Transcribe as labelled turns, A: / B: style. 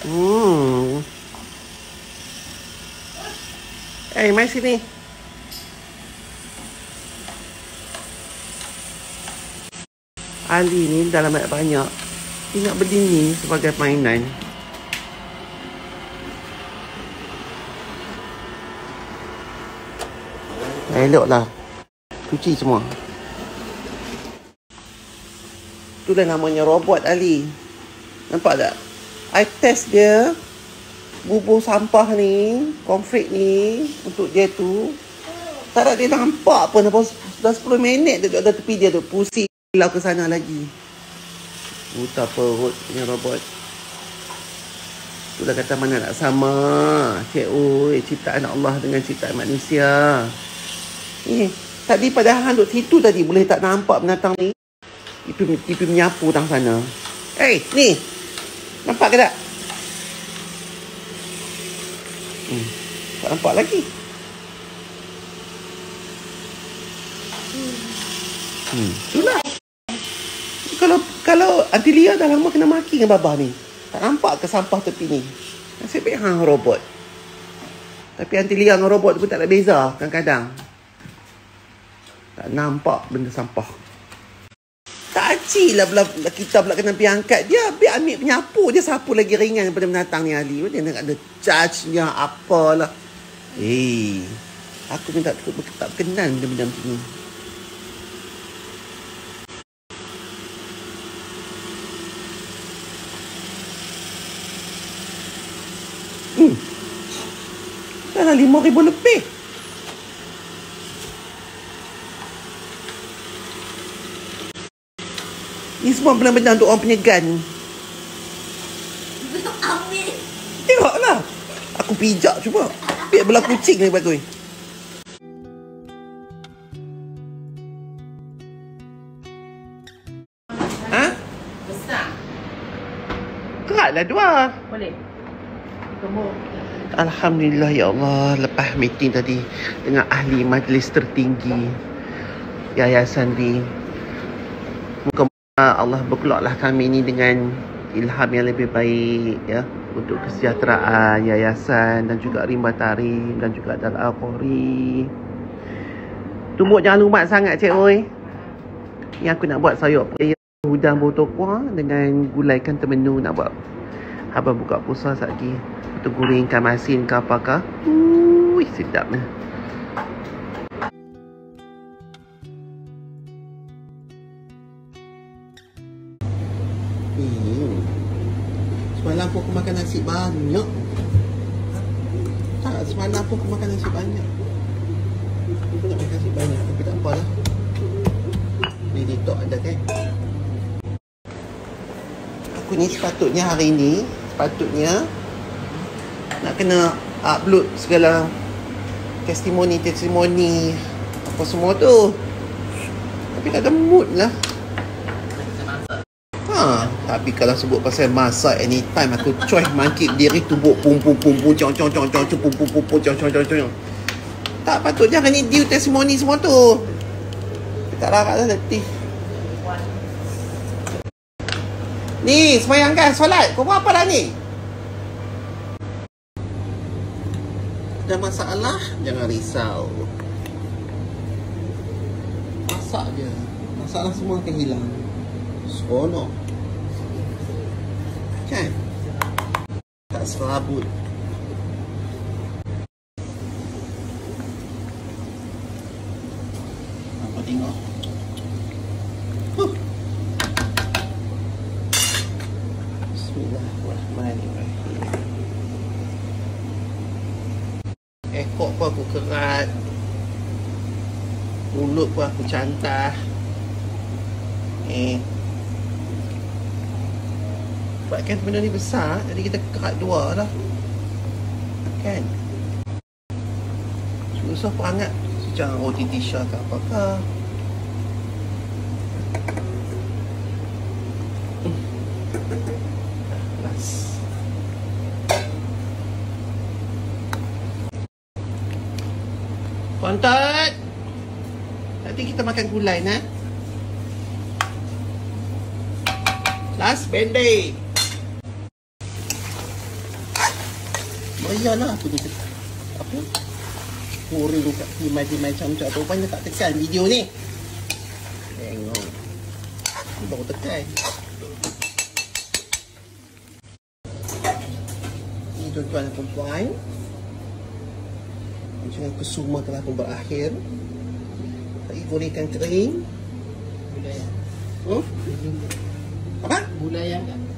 A: Hmm. Eh, hey, mai sini. Ali ni dalam banyak. Dia nak beli ni sebagai mainan. Eloklah. Cuci semua. Itulah namanya robot Ali. Nampak tak? I test dia. Bubur sampah ni. Konflik ni. Untuk dia tu. Tak ada dia nampak pun. Dah 10 minit dia duduk tepi dia tu. Pusing lah ke sana lagi. Buta perut punya robot. Sudah kata mana nak sama. Cik oi, ciptaan Allah dengan ciptaan manusia. Ni, tadi pada hang duduk situ tadi boleh tak nampak binatang ni? Itu itu menyapu tang sana. Hey, ni. Nampak ke tak? Hmm, tak nampak lagi. Hmm, itulah kalau kalau Aunty Lia dah lama kena maki dengan babah ni. Tak nampak ke sampah tepi ni? Nasib baik hang robot. Tapi Aunty Lia dengan robot pun tak ada beza kadang-kadang. Tak nampak benda sampah. Tak aci lah pula, kita pula kena pergi angkat dia. Biar ambil penyapu dia sapu lagi ringan daripada binatang ni Ali. Dia nak ada charge-nya apalah. Eh, aku minta tak berkenan benda-benda macam ni. Hmm. Dah lima ribu lebih. Ni semua benda-benda untuk orang penyegan.
B: Ambil.
A: Tengoklah. Aku pijak cuba. Biar belah kucing lagi bagus. Ha?
B: Besar.
A: Keratlah dua.
B: Boleh. Gemuk.
A: Alhamdulillah ya Allah lepas meeting tadi dengan ahli majlis tertinggi yayasan Moga Allah berkelaklah kami ni dengan ilham yang lebih baik ya untuk kesejahteraan yayasan dan juga Rimba Tarim dan juga Dal Al-Qori. Tumbuk jangan lumat sangat cik oi. Yang aku nak buat sayur paya udang botokwa dengan gulai ikan temenu nak buat. Abang buka puasa lagi. Untuk goreng ikan masin ke apakah. Ui, sedapnya. Semalam pun aku makan nasi banyak. Tak, semalam pun aku makan nasi banyak. Aku nak makan nasi banyak tapi tak apalah. Ni ditok ada kan. Aku ni sepatutnya hari ni, sepatutnya nak kena upload segala testimoni-testimoni apa semua tu. Tapi tak ada mood lah. Ha, tapi kalau sebut pasal masak anytime aku coy mangkit diri tubuh pum pum pum pum cong cong cong cong pum pum pum pum cong cong cong cong. Tak patutnya hari ni due testimoni semua tu. Tak larat dah letih. Ni, semayang kan solat. Kau buat apa dah ni? Ada masalah, jangan risau. Masak je. Masalah semua akan hilang. Seronok. Kan? Tak serabut. Apa tengok? Ekor pun aku kerat. Mulut pun aku cantah. Eh. Sebab kan benda ni besar, jadi kita kerat dua lah. Kan? Susah pun hangat. Sejak OTT Shah ke apakah. Last. Kontot! Nanti kita makan gulai, nah. Last bende. Payahlah aku ni apa? Kuring kat timai-timai macam-macam tu. Rupanya tak tekan video ni. Tengok. Ni baru tekan. Ni tuan-tuan dan perempuan. Jangan kesuma telah pun berakhir. Lagi gorengkan kering.
B: Budaya.
A: Hmm? Apa?
B: Budaya kan?